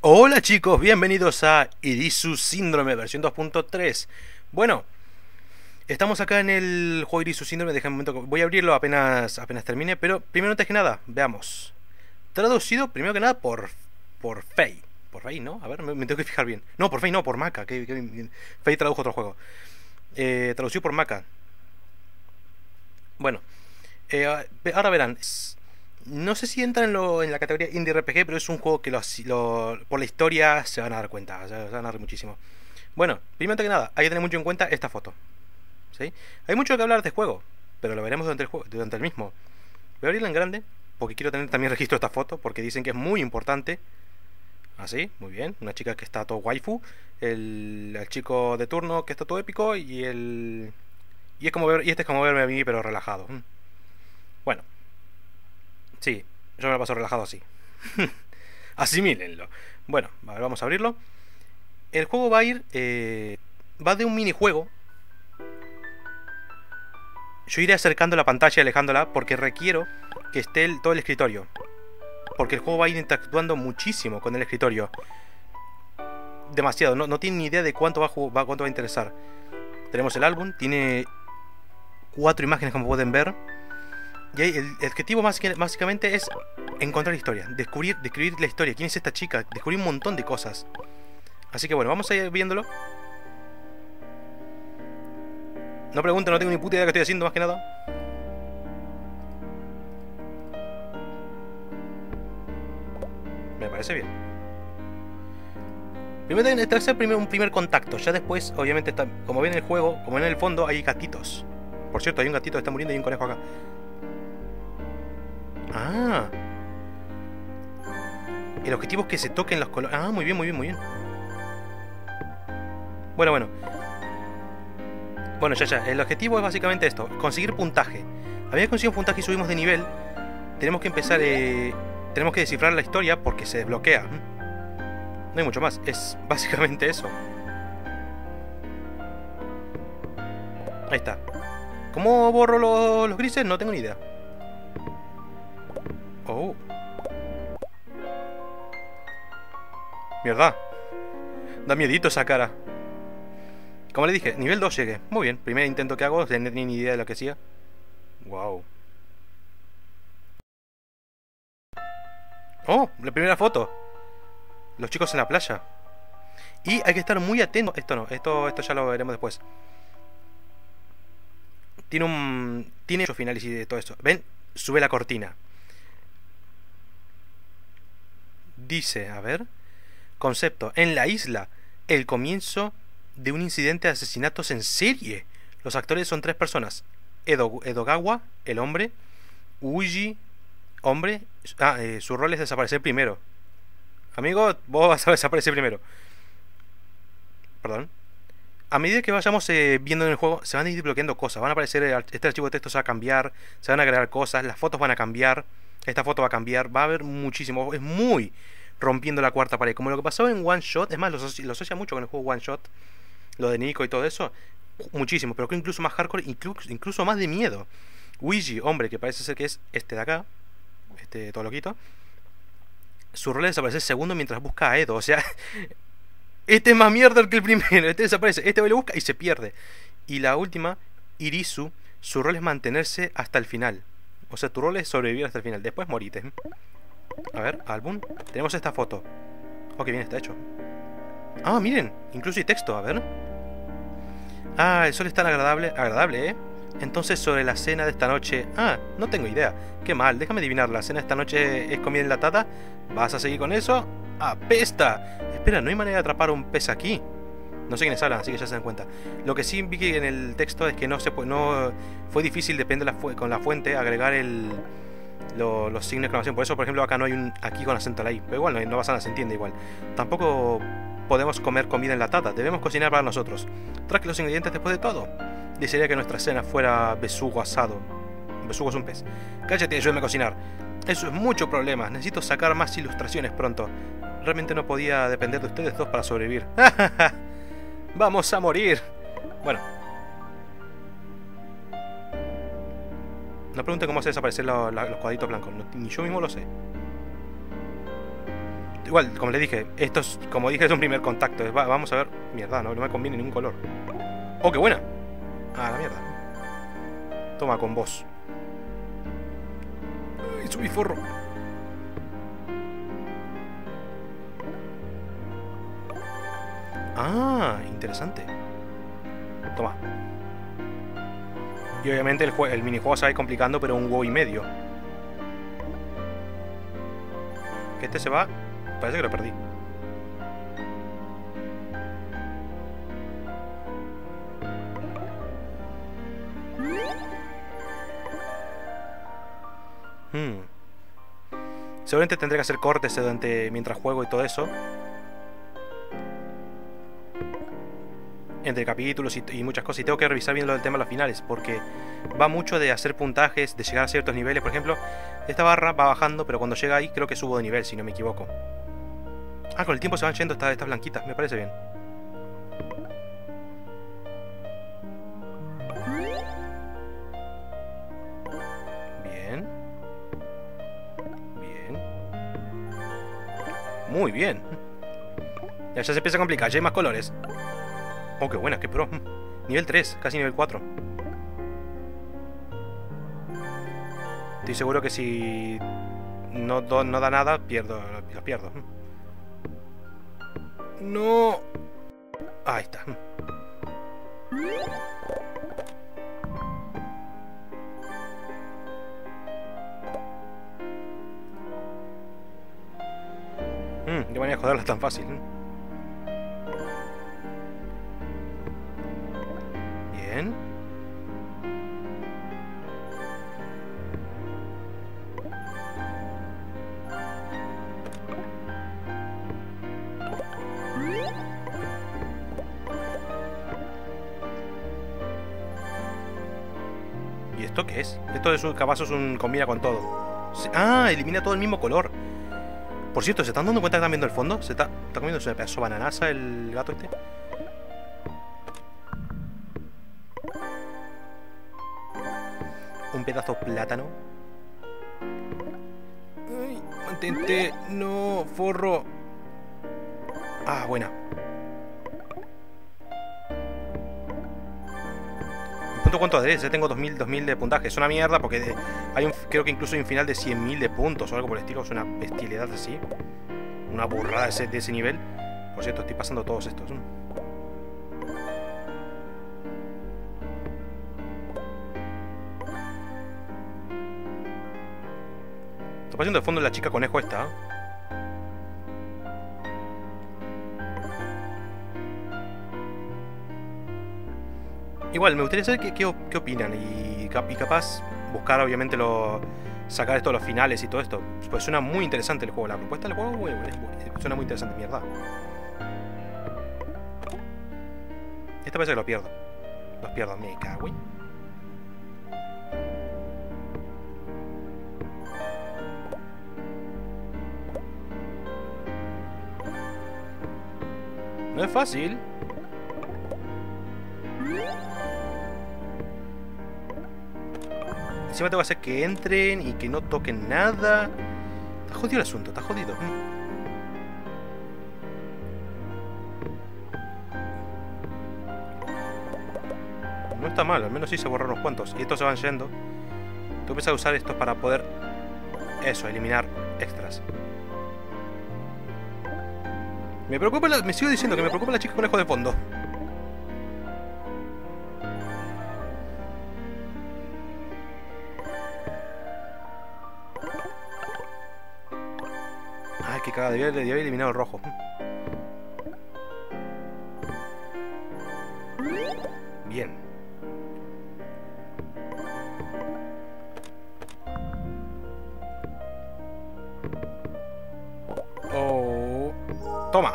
Hola chicos, bienvenidos a Irisu Síndrome versión 2.3. Bueno, estamos acá en el juego Irisu Síndrome, déjame un momento, voy a abrirlo apenas, apenas termine, pero primero antes que nada, veamos. Traducido primero que nada por, por Fei. Por Fei, ¿no? A ver, me, tengo que fijar bien. No, por Fei no, por Maca, que, Fei tradujo otro juego. Eh, traducido por Maca. Bueno, eh, ahora verán, no sé si entra en, lo, en la categoría indie RPG, pero es un juego que por la historia se van a dar cuenta, se van a dar muchísimo. Bueno, primero que nada, hay que tener mucho en cuenta esta foto. ¿sí? Hay mucho que hablar de este juego, pero lo veremos durante el, juego, durante el mismo. Voy a abrirla en grande, porque quiero tener también registro de esta foto, porque dicen que es muy importante. Así, muy bien. Una chica que está todo waifu. El, el, chico de turno que está todo épico. Y el. Y es como ver, y este es como verme a mí, pero relajado. Mm. Bueno, Sí, yo me lo paso relajado así. Asimílenlo. Bueno, vamos a abrirlo. El juego va a ir. Eh, va de un minijuego. Yo iré acercando la pantalla y alejándola porque requiero que esté todo el escritorio. Porque el juego va a ir interactuando muchísimo con el escritorio. Demasiado, no, no tiene ni idea de cuánto va, a, cuánto va a interesar. Tenemos el álbum, tiene cuatro imágenes como pueden ver y el, objetivo básicamente es encontrar la historia, descubrir, describir la historia, quién es esta chica, descubrir un montón de cosas. Así que bueno, vamos a ir viéndolo. No pregunto, no tengo ni puta idea de qué estoy haciendo más que nada. Me parece bien. Primero tiene que hacer un primer contacto. Ya después, obviamente, como ven en el juego, como ven en el fondo, hay gatitos. Por cierto, hay un gatito que está muriendo y un conejo acá. Ah. El objetivo es que se toquen los colores. Ah, muy bien, muy bien, muy bien. Bueno, bueno. Bueno, ya, ya. El objetivo es básicamente esto. Conseguir puntaje. A conseguimos puntaje y subimos de nivel, tenemos que empezar... Eh, tenemos que descifrar la historia porque se desbloquea. No hay mucho más. Es básicamente eso. Ahí está. ¿Cómo borro los grises? No tengo ni idea. Oh. Mierda. Da miedito esa cara. Como le dije, nivel 2 llegué. Muy bien, primer intento que hago, no ni idea de lo que hacía. Wow. Oh, la primera foto. Los chicos en la playa. Y hay que estar muy atento. Esto no, esto, esto ya lo veremos después. Tiene un. Tiene mucho finales y de todo esto. ¿Ven? Sube la cortina. Dice, a ver, concepto, en la isla, el comienzo de un incidente de asesinatos en serie. Los actores son tres personas. Edo, Edogawa, el hombre, Uji, hombre, ah, eh, su rol es desaparecer primero. Amigo, vos vas a desaparecer primero. Perdón. A medida que vayamos eh, viendo en el juego, se van a ir desbloqueando cosas. Van a aparecer, este archivo de texto se va a cambiar, se van a agregar cosas, las fotos van a cambiar, esta foto va a cambiar, va a haber muchísimo. Es muy rompiendo la cuarta pared. Como lo que pasó en One Shot, es más, lo, asocia, mucho con el juego One Shot, lo de Nico y todo eso, muchísimo, pero que incluso más hardcore, incluso, incluso más de miedo. Ouija, hombre, que parece ser que es este de acá, este todo loquito, su rol es desaparecer segundo mientras busca a Edo, o sea, este es más mierda que el primero, este desaparece, este lo busca y se pierde. Y la última, Irisu, su rol es mantenerse hasta el final. O sea, tu rol es sobrevivir hasta el final, después morite. A ver, álbum. Tenemos esta foto. Oh, qué bien está hecho. Ah, miren, incluso hay texto, a ver. Ah, el sol es tan agradable, agradable, ¿eh? Entonces sobre la cena de esta noche... Ah, no tengo idea. Qué mal, déjame adivinar, ¿la cena de esta noche es comida enlatada? ¿Vas a seguir con eso? ¡Apesta! Espera, ¿no hay manera de atrapar un pez aquí? No sé quiénes hablan, así que ya se dan cuenta. Lo que sí vi que en el texto es que no se no fue difícil, depende de la con la fuente, agregar el los signos de exclamación. Por eso, por ejemplo, acá no hay un aquí con acento la I. Pero igual, no, no pasa nada, se entiende igual. Tampoco podemos comer comida enlatada, debemos cocinar para nosotros. Traje los ingredientes después de todo. Desearía que nuestra cena fuera besugo asado. Besugo es un pez. Cállate ayúdame a cocinar. Eso es mucho problema. Necesito sacar más ilustraciones pronto. Realmente no podía depender de ustedes dos para sobrevivir. ¡Vamos a morir! Bueno, No pregunte cómo se desaparecer los cuadritos blancos, ni yo mismo lo sé. igual, como le dije, esto es, como dije, es un primer contacto. Vamos a ver. Mierda, no, no me conviene ningún color. ¡Oh, qué buena! Ah, la mierda. Toma con vos. Ay, subí forro. Ah, interesante. Toma. Y obviamente el, el minijuego se va complicando, pero un huevo y medio. Este se va. Parece que lo perdí. Hmm. Seguramente tendré que hacer cortes durante, mientras juego y todo eso. Entre capítulos y, muchas cosas. Y tengo que revisar bien lo del tema de los finales. Porque va mucho de hacer puntajes, de llegar a ciertos niveles. Por ejemplo, esta barra va bajando, pero cuando llega ahí creo que subo de nivel, si no me equivoco. Ah, con el tiempo se van yendo estas, estas blanquitas. Me parece bien. Bien. Bien. Muy bien. Ya se empieza a complicar, ya hay más colores. Oh, qué buena, qué pro. Nivel 3, casi nivel 4. Estoy seguro que si no, no da nada, pierdo, pierdo. No. Ahí está. Mm, qué manera de joderlas tan fácil. ¿Y esto qué es? Esto es un capaz es un combina con todo. Ah, elimina todo el mismo color. Por cierto, ¿se están dando cuenta que están viendo el fondo? ¿Se está, está comiendo ese pedazo de bananaza el gato este? Pedazo de plátano. Ay, mantente. No, forro. Ah, buena. ¿Punto cuánto adrede? Ya tengo 2000, 2000 de puntaje. Es una mierda porque de- hay un, creo que incluso hay un final de 100.000 de puntos o algo por el estilo. Es una bestialidad así. Una burrada de ese, de ese nivel. Por cierto, estoy pasando todos estos. Pasando de fondo la chica conejo esta. ¿eh? Igual, me gustaría saber qué, qué, op- qué opinan y, y capaz buscar obviamente lo, sacar esto los finales y todo esto. Pues suena muy interesante el juego. La propuesta del juego suena muy interesante, mierda. Esta parece que lo pierdo. Los pierdo, me cago No es fácil. Encima tengo que hacer que entren y que no toquen nada. Está jodido el asunto, está jodido. Mm. No está mal, al menos sí se borraron unos cuantos. Y estos se van yendo. Tengo que usar estos para poder... Eso, eliminar extras. Me preocupa la... Me sigo diciendo que me preocupa la chica conejo de fondo. Ay, qué cagada, debía, debía haber eliminado el rojo. Toma.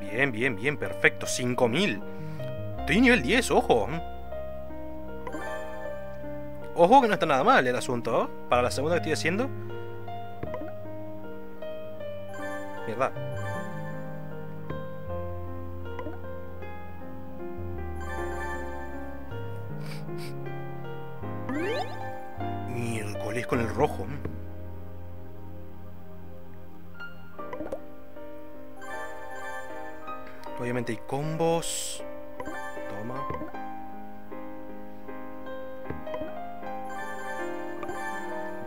Bien, bien, bien, perfecto. 5000. Estoy nivel 10, ojo. Ojo que no está nada mal el asunto, ¿eh? Para la segunda que estoy haciendo. Mierda. Miércoles con el rojo. Obviamente hay combos. Toma.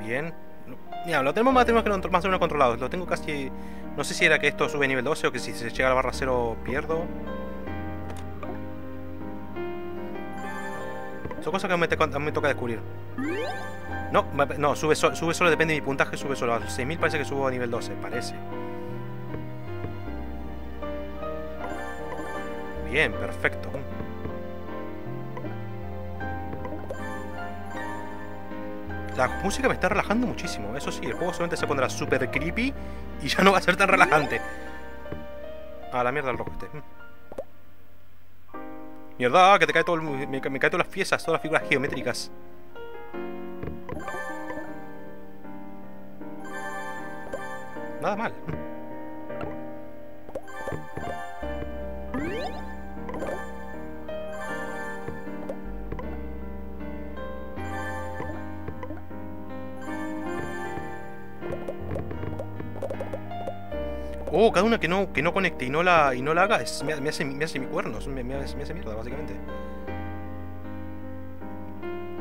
Bien. Mira, lo tenemos más, tenemos que más o menos controlado. Lo tengo casi... No sé si era que esto sube a nivel 12 o que si se llega a la barra 0 pierdo. Son cosas que me, me toca descubrir. No, no, sube, sube solo, depende de mi puntaje, sube solo. A 6000 parece que subo a nivel 12, parece. Bien, perfecto. La música me está relajando muchísimo. Eso sí, el juego solamente se pondrá súper creepy y ya no va a ser tan relajante. A la mierda el rojo este. Mierda, que te cae todo el, me, me caen todas las piezas, todas las figuras geométricas. Nada mal. Oh, cada una que no, que no conecte y no la, y no la haga es, me, hace, me hace mi cuerno, me, me, hace, mierda, básicamente.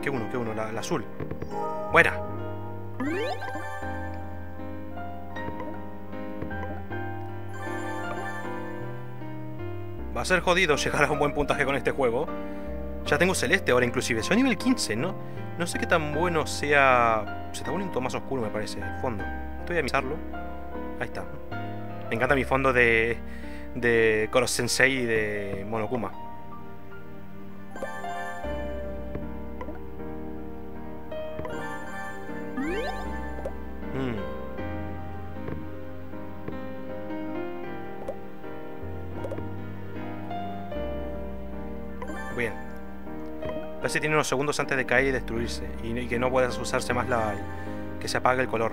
¿Qué uno? ¿Qué uno? La, la azul. Buena. Va a ser jodido llegar a un buen puntaje con este juego. Ya tengo celeste ahora inclusive. Soy nivel 15, ¿no? No sé qué tan bueno sea... Se está poniendo más oscuro, me parece, el fondo. Estoy a misarlo. Ahí está. Me encanta mi fondo de, de Koro Sensei y de Monokuma. Mm. Bien. Que tiene unos segundos antes de caer y destruirse. Y, que no pueda usarse más la... que se apague el color.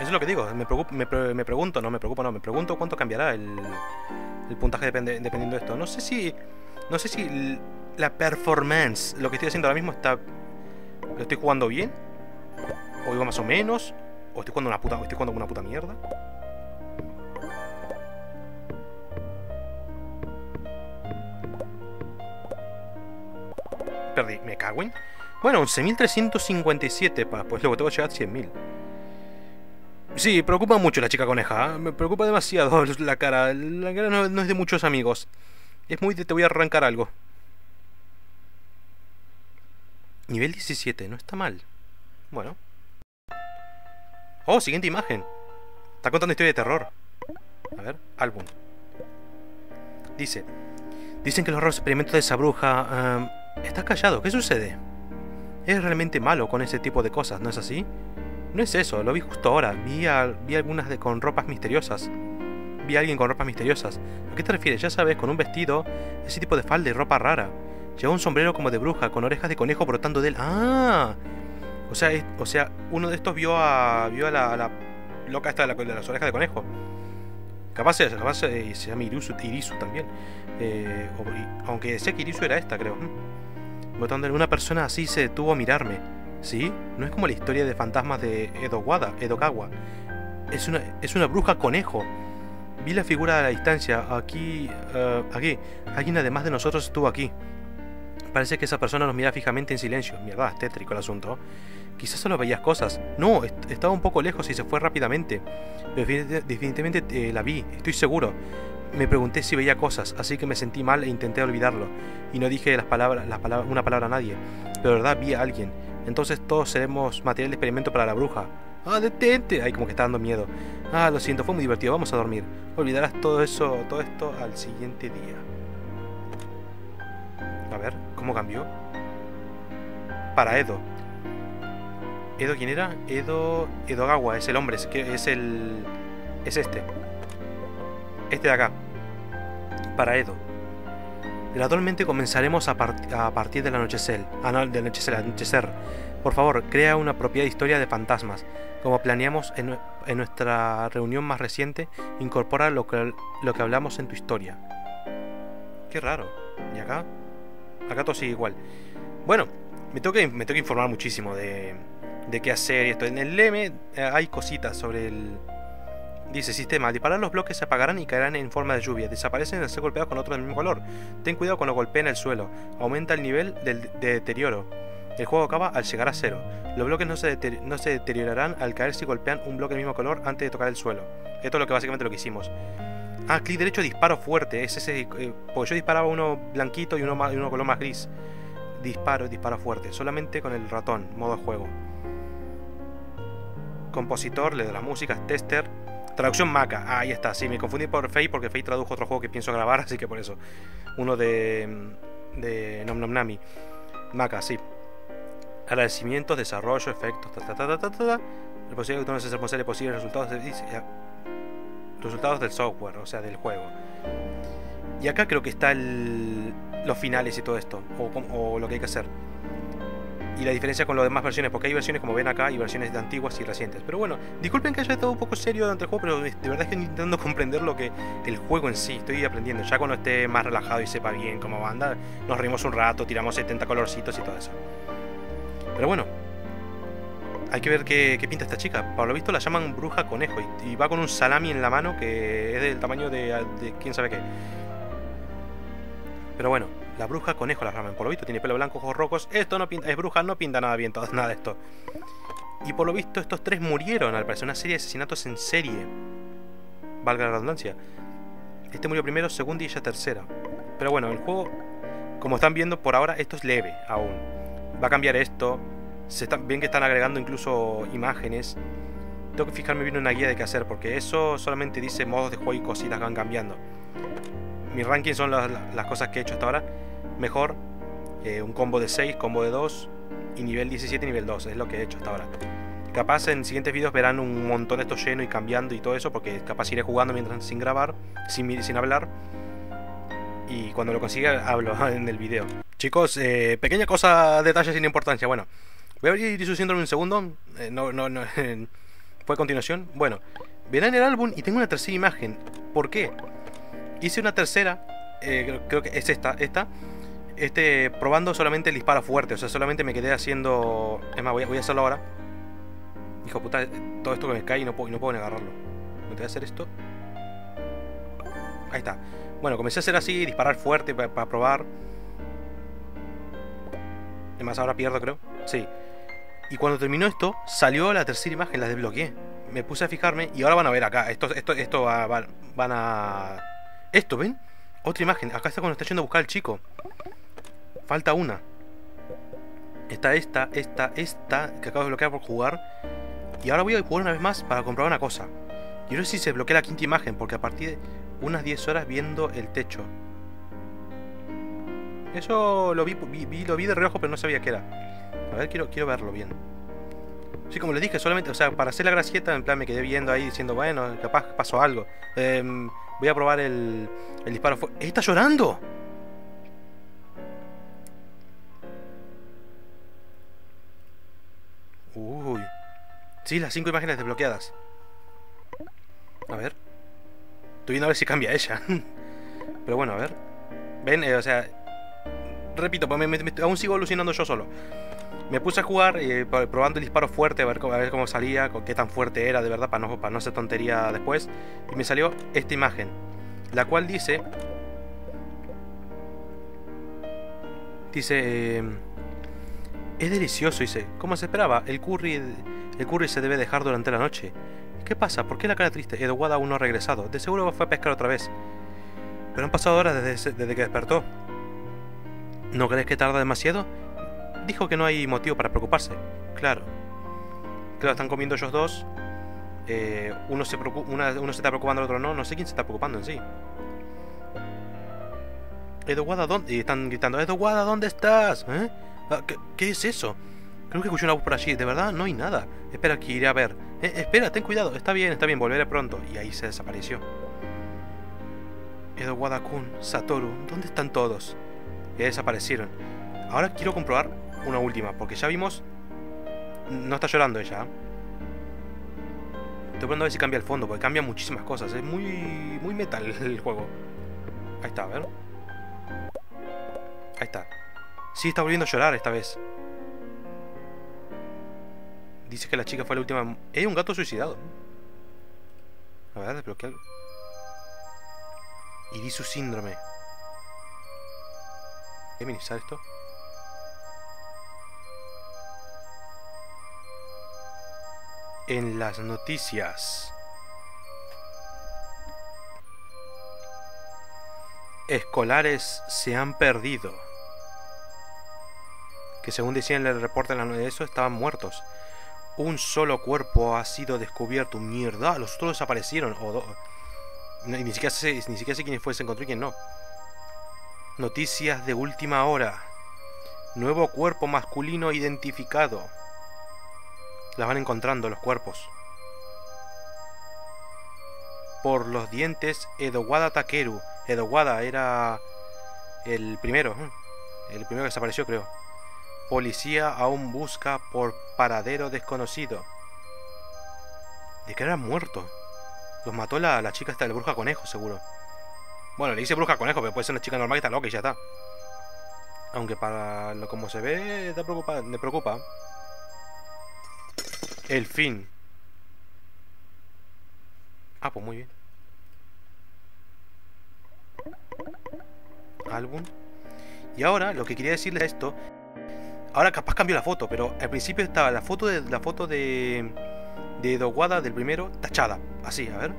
Es lo que digo, me, pregunto, no me preocupo, no, me pregunto cuánto cambiará el, el puntaje dependiendo de esto. No sé si. No sé si la performance, lo que estoy haciendo ahora mismo está. ¿Lo estoy jugando bien? ¿O iba más o menos? ¿O estoy jugando una puta. estoy jugando una puta mierda? Perdí, me cago en. Bueno, 11.357, pues luego tengo que llegar a 100.000. Sí, preocupa mucho la chica coneja. ¿eh? Me preocupa demasiado la cara. La cara no, es de muchos amigos. Es muy de te voy a arrancar algo. Nivel 17, no está mal. Bueno. Oh, siguiente imagen. Está contando historia de terror. A ver, álbum. Dice. Dicen que los raros experimentos de esa bruja... Uh, está callado, ¿qué sucede? Es realmente malo con ese tipo de cosas, ¿no es así? No es eso, lo vi justo ahora. Vi, vi algunas de con ropas misteriosas. Vi a alguien con ropas misteriosas. ¿A qué te refieres? Ya sabes, con un vestido, ese tipo de falda y ropa rara. Lleva un sombrero como de bruja, con orejas de conejo brotando de él. ¡Ah! O sea, o sea uno de estos vio a, vio a la, loca esta de, las orejas de conejo. Capaz, capaz se llama Irisu, Irisu también. Eh, aunque sé que Irisu era esta, creo. Brotando una persona así se detuvo a mirarme. ¿Sí? No es como la historia de fantasmas de Edowada, Edokawa. Es una, es una bruja conejo. Vi la figura a la distancia. Aquí. Uh, aquí. Alguien además de nosotros estuvo aquí. Parece que esa persona nos mira fijamente en silencio. Mierda, es tétrico el asunto. Quizás solo veías cosas. No, estaba un poco lejos y se fue rápidamente. definitivamente eh, la vi, estoy seguro. Me pregunté si veía cosas, así que me sentí mal e intenté olvidarlo. Y no dije las palabras, las palabras, una palabra a nadie. Pero verdad vi a alguien. Entonces todos seremos material de experimento para la bruja. Ah, detente. Ay, como que está dando miedo. Ah, lo siento, fue muy divertido. Vamos a dormir. Olvidarás todo eso, todo esto al siguiente día. A ver, ¿cómo cambió? Para Edo. ¿Edo quién era? Edo. Edogawa, es el hombre, es, es el. Es este. Este de acá. Para Edo. Gradualmente comenzaremos a, a partir del anochecer, ah, no, del anochecer, anochecer. Por favor, crea una apropiada historia de fantasmas. Como planeamos en, nuestra reunión más reciente, incorpora lo que, hablamos en tu historia. Qué raro. ¿Y acá? Acá todo sigue igual. Bueno, me tengo que, informar muchísimo de, de qué hacer y esto. En el M eh, hay cositas sobre el... Dice, sistema, disparar los bloques se apagarán y caerán en forma de lluvia. Desaparecen al ser golpeados con otro del mismo color. Ten cuidado cuando golpeen el suelo. Aumenta el nivel del, de deterioro. El juego acaba al llegar a cero. Los bloques no se, deteriorarán al caer si golpean un bloque del mismo color antes de tocar el suelo. Esto es lo que básicamente lo que hicimos. Ah, clic derecho, disparo fuerte. Es ese, eh, yo disparaba uno blanquito y uno, y uno color más gris. Disparo, disparo fuerte. Solamente con el ratón, modo juego. Compositor, le de las músicas, tester. Traducción Maca. ahí está. Sí, me confundí por Fey porque Fey tradujo otro juego que pienso grabar, así que por eso. Uno de. de Nom Nom Nami. Maca, sí. Agradecimientos, desarrollo, efectos, ta ta ta. El posible que es responsable de posibles resultados de, resultados del software, o sea, del juego. Y acá creo que está el, los finales y todo esto, o lo que hay que hacer y la diferencia con las demás versiones, porque hay versiones como ven acá y versiones de antiguas y recientes. Pero bueno, disculpen que haya estado un poco serio durante el juego, pero de verdad es que intentando comprender lo que el juego en sí, estoy aprendiendo. Ya cuando esté más relajado y sepa bien cómo va a andar, nos reímos un rato, tiramos 70 colorcitos y todo eso. Pero bueno, hay que ver qué, pinta esta chica. Por lo visto la llaman bruja conejo y, va con un salami en la mano que es del tamaño de, de quién sabe qué. Pero bueno, la bruja conejo la llaman. Por lo visto tiene pelo blanco, ojos rojos. Esto no pinta, es bruja, no pinta nada bien, todo, nada de esto. Y por lo visto estos tres murieron al parecer. Una serie de asesinatos en serie. Valga la redundancia. Este murió primero, segundo y ella tercera. Pero bueno, el juego, como están viendo, por ahora esto es leve aún. Va a cambiar esto. Se ven que están agregando incluso imágenes. Tengo que fijarme bien en una guía de qué hacer, porque eso solamente dice modos de juego y cositas van cambiando. Mi ranking son las, las cosas que he hecho hasta ahora mejor. Eh, un combo de 6, combo de 2 y nivel 17 y nivel 2. Es lo que he hecho hasta ahora. Capaz en siguientes vídeos verán un montón de esto lleno y cambiando y todo eso, porque capaz iré jugando mientras sin grabar, sin, sin hablar. Y cuando lo consiga hablo en el vídeo. Chicos, eh, pequeña cosa, detalle sin importancia. Bueno, voy a ir disuciéndolo en un segundo. Eh, no, no, no. Fue a continuación. Bueno, verán el álbum y tengo una tercera imagen. ¿Por qué? Hice una tercera, creo que es esta, esta este, probando solamente el disparo fuerte. O sea, solamente me quedé haciendo... Es más, voy a, hacerlo ahora. Hijo puta, todo esto que me cae y no puedo, no puedo ni agarrarlo. ¿Me voy a hacer esto? Ahí está. Bueno, comencé a hacer así, disparar fuerte para, probar. Además, ahora pierdo, creo. Sí. Y cuando terminó esto, salió la tercera imagen, la desbloqueé. Me puse a fijarme y ahora van a ver acá. Esto, esto, esto va, van a... Esto, ¿ven? Otra imagen. Acá está cuando está yendo a buscar al chico. Falta una. Está esta, esta, esta, que acabo de bloquear por jugar. Y ahora voy a jugar una vez más para comprobar una cosa. No sé si se bloquea la quinta imagen, porque a partir de unas 10 horas viendo el techo. Eso lo vi, lo vi de reojo, pero no sabía qué era. A ver, quiero, quiero verlo bien. Sí, como les dije, solamente, o sea, para hacer la gracieta, en plan me quedé viendo ahí diciendo, bueno, capaz pasó algo. Em, voy a probar el, el disparo. ¡Está llorando! Uy. Sí, las cinco imágenes desbloqueadas. A ver. Estoy viendo a ver si cambia ella. Pero bueno, a ver. Ven, eh, o sea... Repito, pues aún sigo alucinando yo solo. Me puse a jugar eh, probando el disparo fuerte, a ver, a ver cómo salía, qué tan fuerte era de verdad, para no, para no hacer tontería después. Y me salió esta imagen, la cual dice... Dice... Eh, es delicioso, dice. Como se esperaba, el curry, el curry se debe dejar durante la noche. ¿Qué pasa? ¿Por qué la cara triste? Eduardo aún no ha regresado. De seguro fue a pescar otra vez. Pero han pasado horas desde, desde que despertó. ¿No crees que tarda demasiado? Dijo que no hay motivo para preocuparse. Claro. Claro, están comiendo ellos dos. Eh, uno, se uno se está preocupando, el otro no. No sé quién se está preocupando en sí. Eduardo, ¿dónde? Y están gritando, Eduardo, ¿dónde estás? ¿Eh? Ah, ¿qué, es eso? Creo que escuché una voz por allí. De verdad, no hay nada. Espera, que iré a ver. Eh, espera, ten cuidado. Está bien, está bien. Volveré pronto. Y ahí se desapareció. Edo Wada-kun, Satoru, ¿dónde están todos? Ya desaparecieron. Ahora quiero comprobar una última, porque ya vimos... No está llorando ella. ¿eh? Estoy probando a ver si cambia el fondo, porque cambia muchísimas cosas. Es muy, muy metal el juego. Ahí está, a ver. Ahí está. Sí, está volviendo a llorar esta vez. Dice que la chica fue la última... Es un gato suicidado. A ver, desbloquear... Irisu síndrome. ¿Qué minimizar esto? En las noticias. Escolares se han perdido. Que según decían el reporte de eso, estaban muertos. Un solo cuerpo ha sido descubierto. Mierda, los otros desaparecieron. O ni, siquiera sé, ni siquiera sé quién fue, se encontró y quién no. Noticias de última hora. Nuevo cuerpo masculino identificado. Las van encontrando los cuerpos. Por los dientes Edowada Takeru. Edowada era el primero. El primero que desapareció, creo. Policía aún busca por paradero desconocido. ¿De que era muerto? Los mató la, la chica esta del bruja conejo, seguro. Bueno, le dice bruja conejo, pero puede ser una chica normal que está loca y ya está. Aunque para lo como se ve, te preocupa, me preocupa. El fin. Ah, pues muy bien. Álbum. Y ahora, lo que quería decirles esto Ahora capaz cambió la foto, pero al principio estaba la foto de la foto de de Dogwada del primero tachada, así, a ver.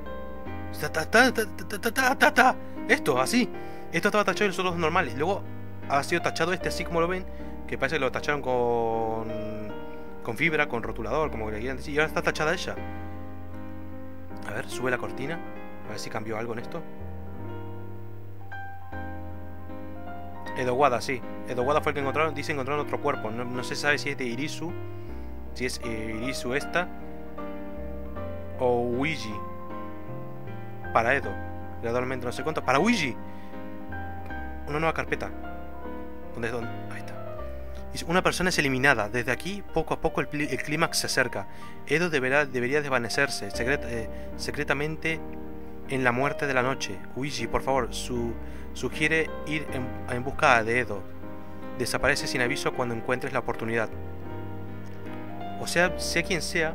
Esto, así. Esto estaba tachado y los otros normales. Luego ha sido tachado este así como lo ven, que parece que lo tacharon con con fibra, con rotulador, como que le quieran decir. Y ahora está tachada ella. A ver, sube la cortina. A ver si cambió algo en esto. Edowada, sí. Edowada fue el que encontraron. Dice encontraron otro cuerpo. No, no se sabe si es de Irisu. Si es eh, Irisu esta. O Ouiji. Para Edo. Gradualmente, no sé cuánto. Para Ouiji. Una nueva carpeta. ¿Dónde es? ¿Dónde? Ahí está. Una persona es eliminada. Desde aquí, poco a poco, el, clímax se acerca. Edo deberá, debería desvanecerse eh, secretamente en la muerte de la noche. Ouiji, por favor, su Sugiere ir en, busca de Edo. Desaparece sin aviso cuando encuentres la oportunidad. O sea, sea quien sea,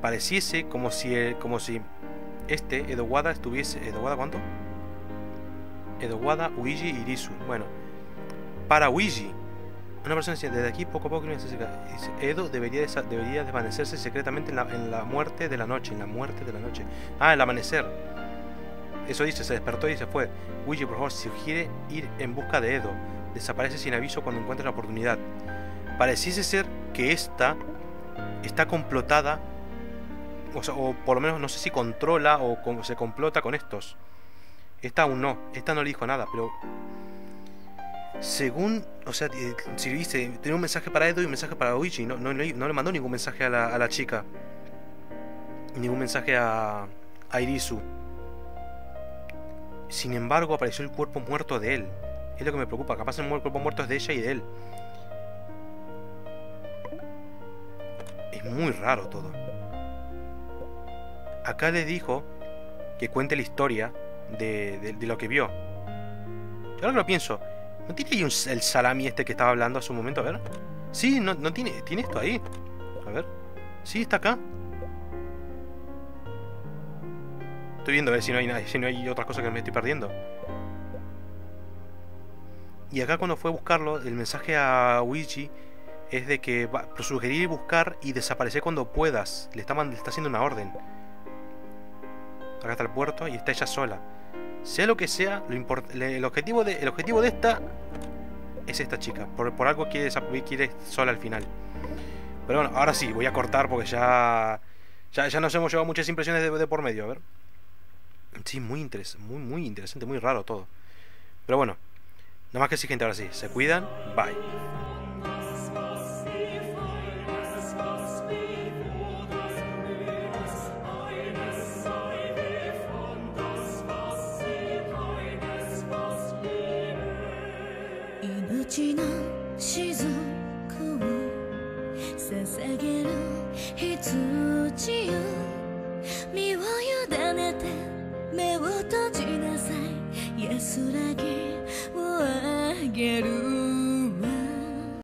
pareciese como si, como si este, Edowada, estuviese... ¿Edowada cuánto? Edowada, Uiji y Irisu. Bueno, para Uiji, una persona dice, desde aquí poco a poco dice, Edo debería, debería desvanecerse secretamente en la, en la muerte de la noche, en la muerte de la noche. Ah, el amanecer. Eso dice, se despertó y se fue. Luigi, por favor, sugiere ir en busca de Edo. Desaparece sin aviso cuando encuentre la oportunidad. Pareciese ser que esta está complotada, o, o por lo menos no sé si controla o se complota con estos. Esta aún no, esta no le dijo nada, pero según, o sea, eh, si viste, tenía un mensaje para Edo y un mensaje para Luigi, no, no, le mandó ningún mensaje a la, a la chica, ningún mensaje a, a Irisu. Sin embargo, apareció el cuerpo muerto de él. Es lo que me preocupa. Capaz el cuerpo muerto es de ella y de él. Es muy raro todo. Acá le dijo que cuente la historia de, lo que vio. Yo ahora lo pienso. ¿No tiene ahí el salami este que estaba hablando hace un momento? A ver. Sí, no, no tiene. Tiene esto ahí. A ver. Sí, está acá. Estoy viendo a ver si no hay, si no hay otra cosa que me estoy perdiendo. Y acá cuando fue a buscarlo, el mensaje a Ouija es de que va sugerir buscar y desaparecer cuando puedas. Le está, le está haciendo una orden. Acá está el puerto y está ella sola. Sea lo que sea, lo el, objetivo de, el objetivo de esta es esta chica. Por, por algo quiere, quiere sola al final. Pero bueno, ahora sí, voy a cortar porque ya, ya, ya nos hemos llevado muchas impresiones de, por medio. A ver. Sí, muy, interesante, muy, muy interesante, muy raro todo. Pero bueno, nada más que sí, gente, ahora sí. Se cuidan. Bye. ちの雫を捧げる羊よ身を委ねて目を閉じなさい。安らぎ